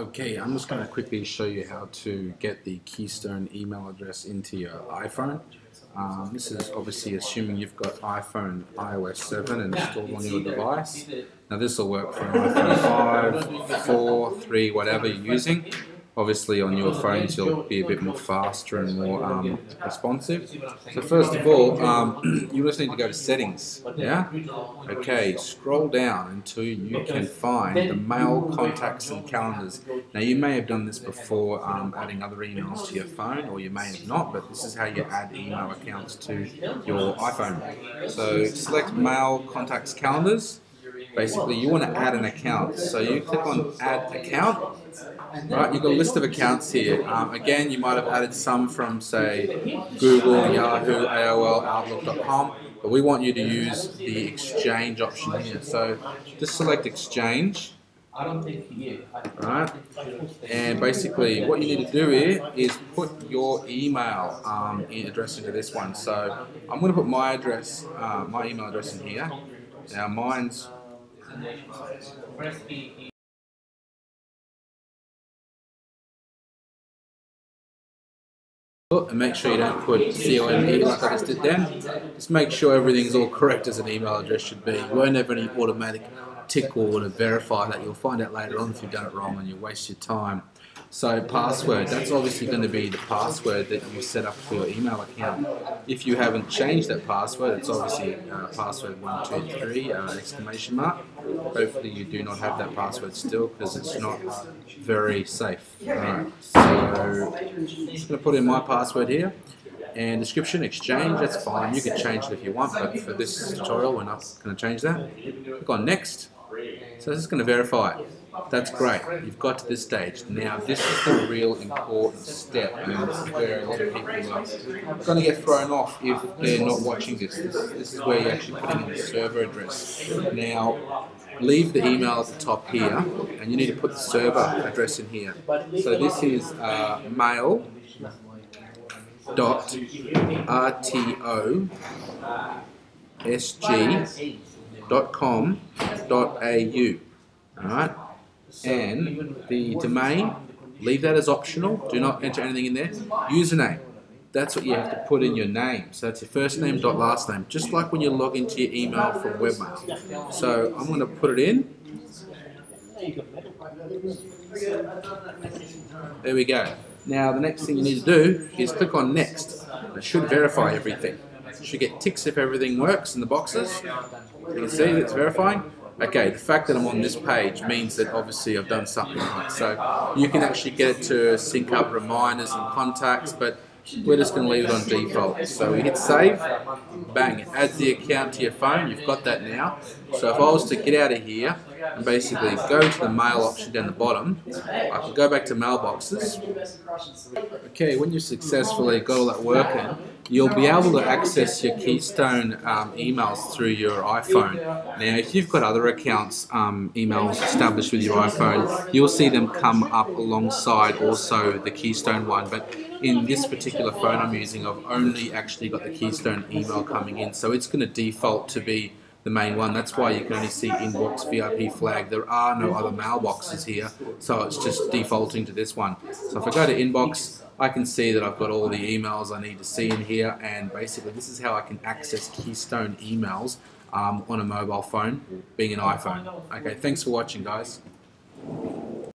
Okay, I'm just going to quickly show you how to get the Keystone email address into your iPhone. Um, this is obviously assuming you've got iPhone iOS 7 installed on your device. Now this will work for iPhone 5, 4, 3, whatever you're using. Obviously on your phones you'll be a bit more faster and more um, responsive. So first of all, um, you just need to go to settings, yeah? Okay, scroll down until you can find the mail, contacts and calendars. Now you may have done this before um, adding other emails to your phone or you may have not, but this is how you add email accounts to your iPhone. So select mail, contacts, calendars. Basically you want to add an account. So you click on add account Right, you've got a list of accounts here. Um, again, you might have added some from, say, Google, Yahoo, AOL, Outlook.com, but we want you to use the exchange option here. So just select exchange. Right, and basically what you need to do here is put your email um, address into this one. So I'm going to put my address, uh, my email address in here. Now mine's and make sure you don't put COME like I just did then. Just make sure everything's all correct as an email address should be. You won't have any automatic tick or to verify that. You'll find out later on if you've done it wrong and you waste your time. So password, that's obviously going to be the password that you set up for your email account. If you haven't changed that password, it's obviously uh, password 123 uh, exclamation mark. Hopefully you do not have that password still because it's not very safe. So I'm just going to put in my password here and description exchange that's fine you can change it if you want but for this tutorial we're not going to change that click on next so this is going to verify it that's great. You've got to this stage. Now, this is the real important step, and this is where a lot of people are going to get thrown off if they're not watching this. This, this is where you actually put in the server address. Now, leave the email at the top here, and you need to put the server address in here. So this is uh, mail dot rto sg dot com dot au. All right and the domain, leave that as optional. Do not enter anything in there. Username. That's what you have to put in your name. So that's your first name dot last name, just like when you log into your email from webmail. So I'm going to put it in. There we go. Now the next thing you need to do is click on next. It should verify everything. You should get ticks if everything works in the boxes. You can see it's verifying okay, the fact that I'm on this page means that obviously I've done something right. So you can actually get it to sync up reminders and contacts, but we're just going to leave it on default. So we hit save, bang, it adds the account to your phone, you've got that now. So if I was to get out of here and basically go to the mail option down the bottom, I can go back to mailboxes. Okay, when you successfully got all that working, you'll be able to access your Keystone um, emails through your iPhone. Now, if you've got other accounts, um, emails established with your iPhone, you'll see them come up alongside also the Keystone one. But in this particular phone I'm using, I've only actually got the Keystone email coming in, so it's going to default to be the main one. That's why you can only see inbox VIP flag. There are no other mailboxes here, so it's just defaulting to this one. So if I go to inbox, I can see that I've got all the emails I need to see in here, and basically this is how I can access Keystone emails um, on a mobile phone, being an iPhone. Okay, thanks for watching, guys.